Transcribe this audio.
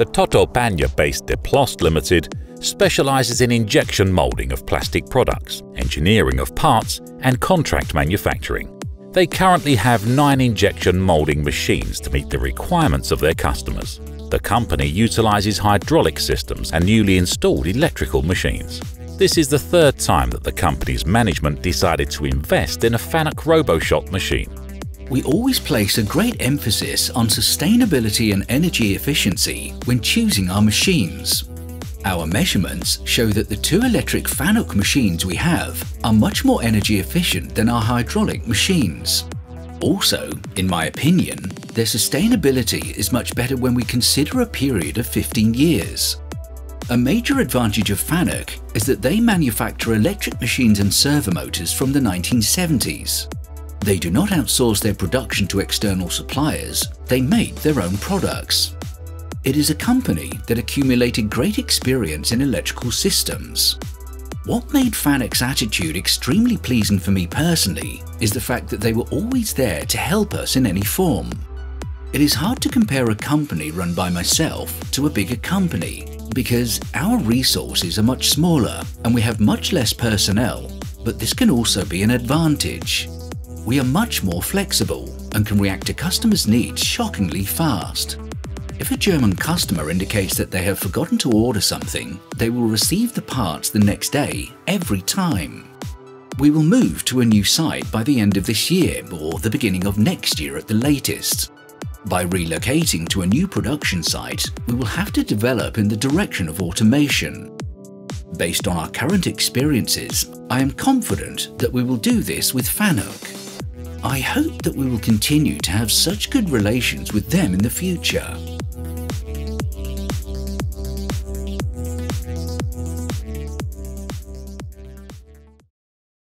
The Toto Panya-based Deplast Limited specializes in injection molding of plastic products, engineering of parts, and contract manufacturing. They currently have nine injection molding machines to meet the requirements of their customers. The company utilizes hydraulic systems and newly installed electrical machines. This is the third time that the company's management decided to invest in a FANUC RoboShot machine. We always place a great emphasis on sustainability and energy efficiency when choosing our machines. Our measurements show that the two electric FANUC machines we have are much more energy efficient than our hydraulic machines. Also, in my opinion, their sustainability is much better when we consider a period of 15 years. A major advantage of FANUC is that they manufacture electric machines and servo motors from the 1970s. They do not outsource their production to external suppliers, they make their own products. It is a company that accumulated great experience in electrical systems. What made FANUC's attitude extremely pleasing for me personally is the fact that they were always there to help us in any form. It is hard to compare a company run by myself to a bigger company because our resources are much smaller and we have much less personnel, but this can also be an advantage we are much more flexible and can react to customers' needs shockingly fast. If a German customer indicates that they have forgotten to order something, they will receive the parts the next day, every time. We will move to a new site by the end of this year or the beginning of next year at the latest. By relocating to a new production site, we will have to develop in the direction of automation. Based on our current experiences, I am confident that we will do this with FANUC. I hope that we will continue to have such good relations with them in the future.